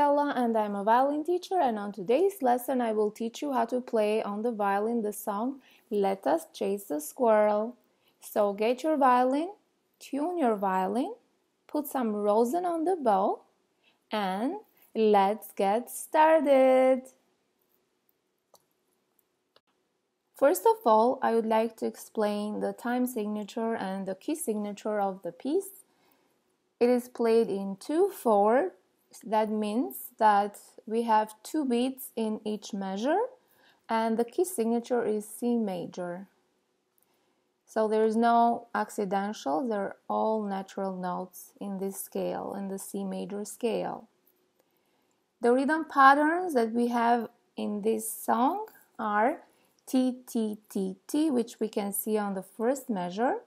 Stella and I'm a violin teacher and on today's lesson I will teach you how to play on the violin the song Let Us Chase the Squirrel. So get your violin, tune your violin, put some rosin on the bow and let's get started. First of all, I would like to explain the time signature and the key signature of the piece. It is played in 2-4 that means that we have two beats in each measure and the key signature is C major. So there is no accidental, they're all natural notes in this scale, in the C major scale. The rhythm patterns that we have in this song are T, T, T, T, which we can see on the first measure.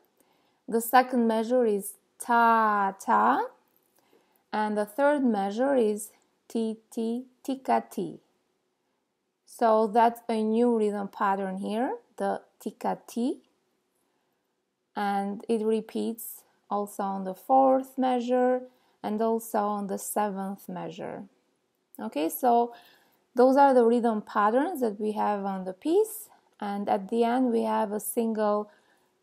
The second measure is Ta, Ta, and the third measure is T T tika T. So that's a new rhythm pattern here, the tika T. And it repeats also on the fourth measure and also on the seventh measure. Okay, so those are the rhythm patterns that we have on the piece. And at the end, we have a single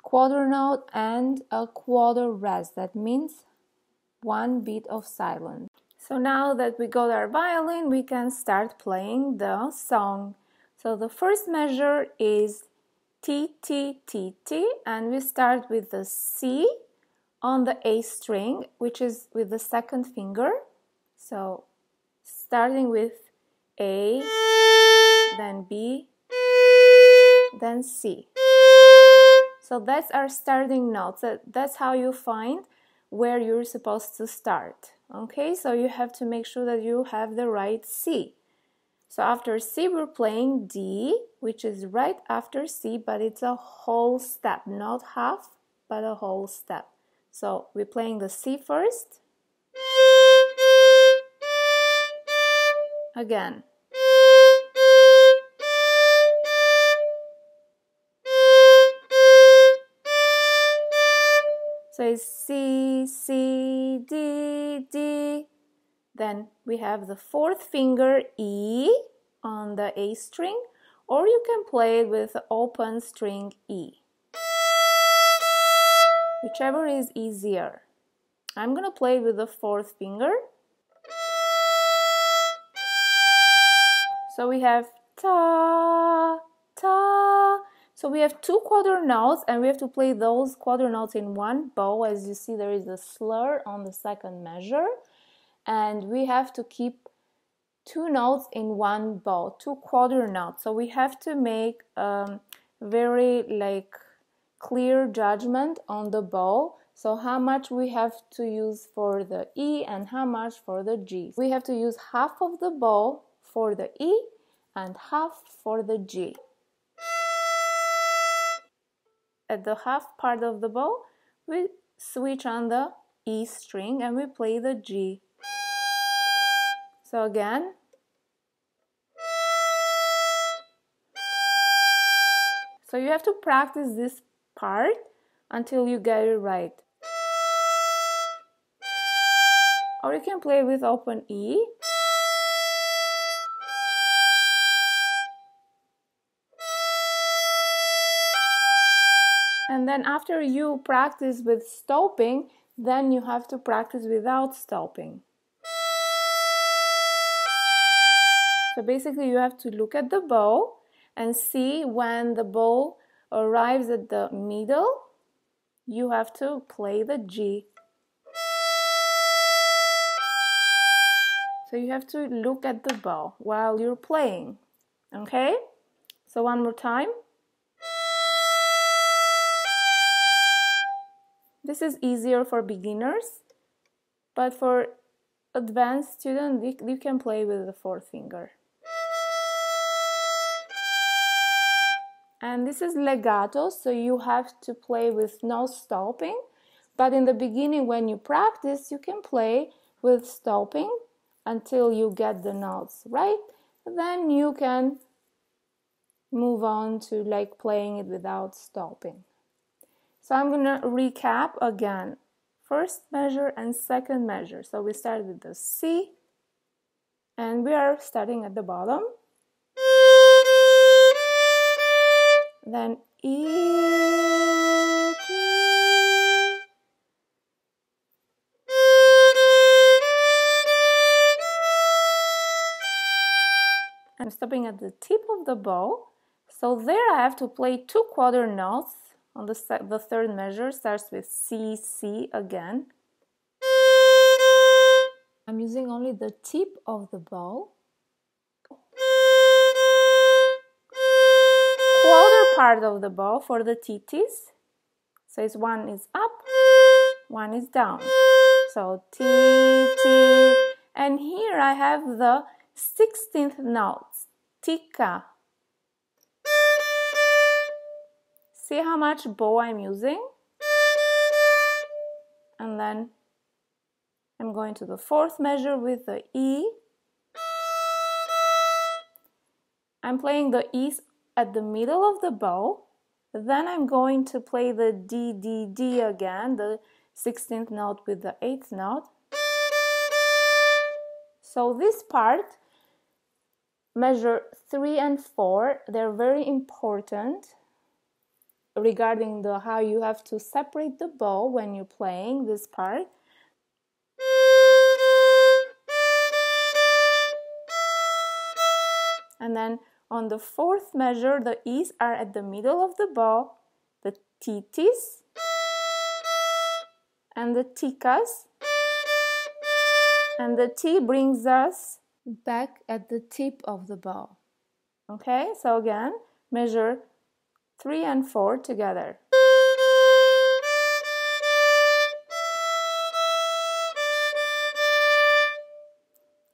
quarter note and a quarter rest. That means one beat of silence. So now that we got our violin, we can start playing the song. So the first measure is T, T, T, T, and we start with the C on the A string, which is with the second finger. So starting with A, then B, then C. So that's our starting notes. That's how you find where you're supposed to start. Okay, so you have to make sure that you have the right C. So after C, we're playing D, which is right after C, but it's a whole step, not half, but a whole step. So we're playing the C first. Again. So it's C, C, D, D. Then we have the fourth finger E on the A string, or you can play it with open string E. Whichever is easier. I'm gonna play with the fourth finger. So we have ta, ta, so we have two quarter notes and we have to play those quarter notes in one bow. As you see, there is a slur on the second measure. And we have to keep two notes in one bow, two quarter notes. So we have to make um, very like clear judgment on the bow. So how much we have to use for the E and how much for the G. We have to use half of the bow for the E and half for the G at the half part of the bow, we switch on the E string and we play the G. So again, so you have to practice this part until you get it right. Or you can play with open E and then after you practice with stopping then you have to practice without stopping. So basically you have to look at the bow and see when the bow arrives at the middle you have to play the G. So you have to look at the bow while you're playing okay? So one more time This is easier for beginners, but for advanced students, you, can play with the fourth finger. And this is legato, so you have to play with no stopping. But in the beginning, when you practice, you can play with stopping until you get the notes right. Then you can move on to like playing it without stopping. So I'm going to recap again. First measure and second measure. So we start with the C, and we are starting at the bottom then E I'm stopping at the tip of the bow so there I have to play two quarter notes on the, the third measure starts with C C again I'm using only the tip of the bow. Quarter part of the bow for the titis. So it's one is up, one is down. So T, T, and here I have the 16th notes, tika. See how much bow I'm using? And then I'm going to the fourth measure with the E. I'm playing the E at the middle of the bow. Then I'm going to play the D, D, D again, the 16th note with the 8th note. So this part, measure 3 and 4, they're very important regarding the how you have to separate the bow when you're playing this part. And then on the fourth measure, the E's are at the middle of the bow, the titis and the tikas. And the T brings us back at the tip of the bow. Okay, so again, measure 3 and 4 together.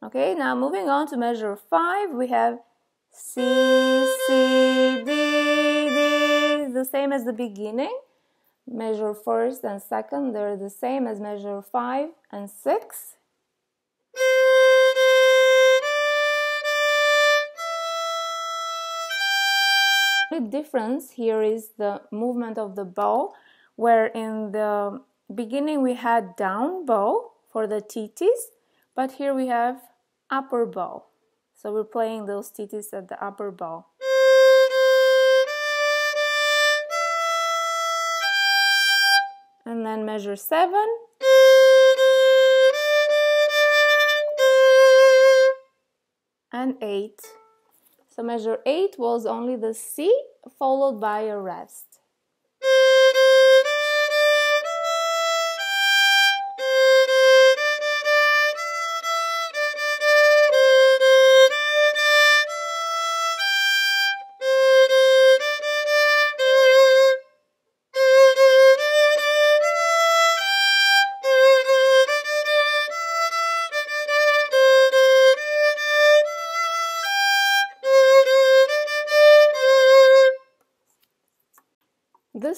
Okay, now moving on to measure 5, we have C, C, D, D, the same as the beginning. Measure first and second, they're the same as measure 5 and 6. The difference here is the movement of the bow, where in the beginning we had down bow for the titis, but here we have upper bow. So we're playing those titis at the upper bow. And then measure 7. And 8. So measure 8 was only the C followed by a rest.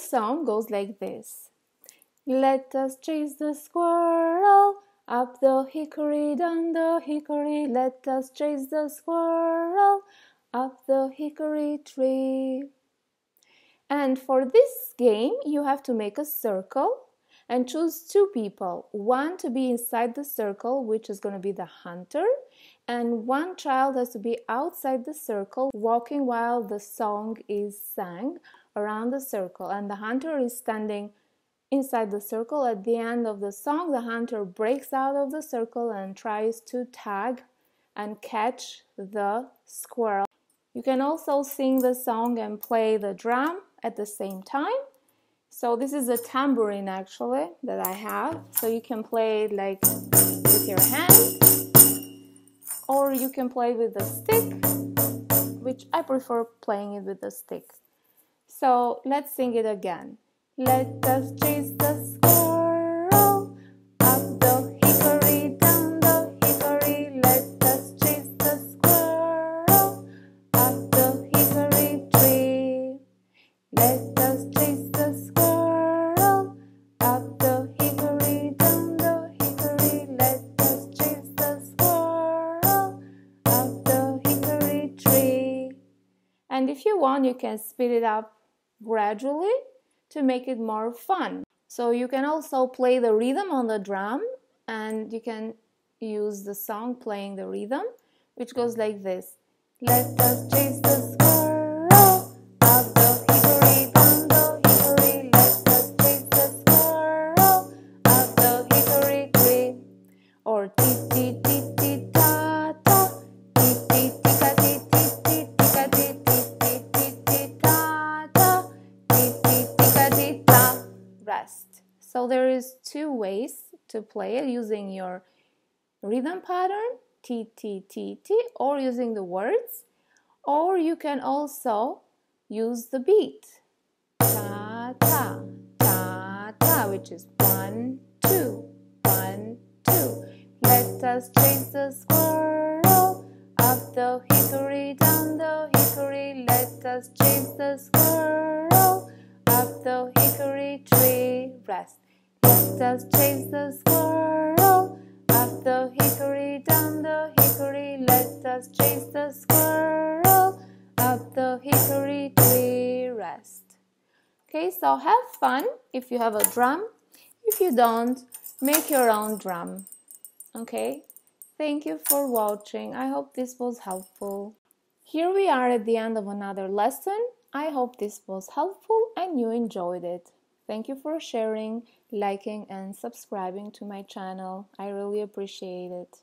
Song goes like this Let us chase the squirrel up the hickory, down the hickory. Let us chase the squirrel up the hickory tree. And for this game, you have to make a circle and choose two people. One to be inside the circle, which is going to be the hunter, and one child has to be outside the circle, walking while the song is sang around the circle, and the hunter is standing inside the circle. At the end of the song, the hunter breaks out of the circle and tries to tag and catch the squirrel. You can also sing the song and play the drum at the same time. So this is a tambourine actually that I have. So you can play it like with your hand or you can play with the stick, which I prefer playing it with the stick. So let's sing it again. Let us chase the squirrel up the hickory, down the hickory. Let us chase the squirrel up the hickory tree. Let us chase the squirrel up the hickory, down the hickory. Let us chase the squirrel up the hickory tree. And if you want, you can speed it up gradually to make it more fun. So you can also play the rhythm on the drum and you can use the song playing the rhythm. which goes like this. Let us chase the to play it using your rhythm pattern T T T T or using the words or you can also use the beat. Ta ta ta ta which is one two one two. Let us chase the squirrel up the hickory down the hickory. Let us chase the squirrel up the hickory tree. Rest let us chase the squirrel up the hickory, down the hickory, let us chase the squirrel. Up the hickory tree, rest. Okay, so have fun if you have a drum. If you don't, make your own drum. Okay, thank you for watching. I hope this was helpful. Here we are at the end of another lesson. I hope this was helpful and you enjoyed it. Thank you for sharing, liking, and subscribing to my channel. I really appreciate it.